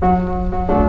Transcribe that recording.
Música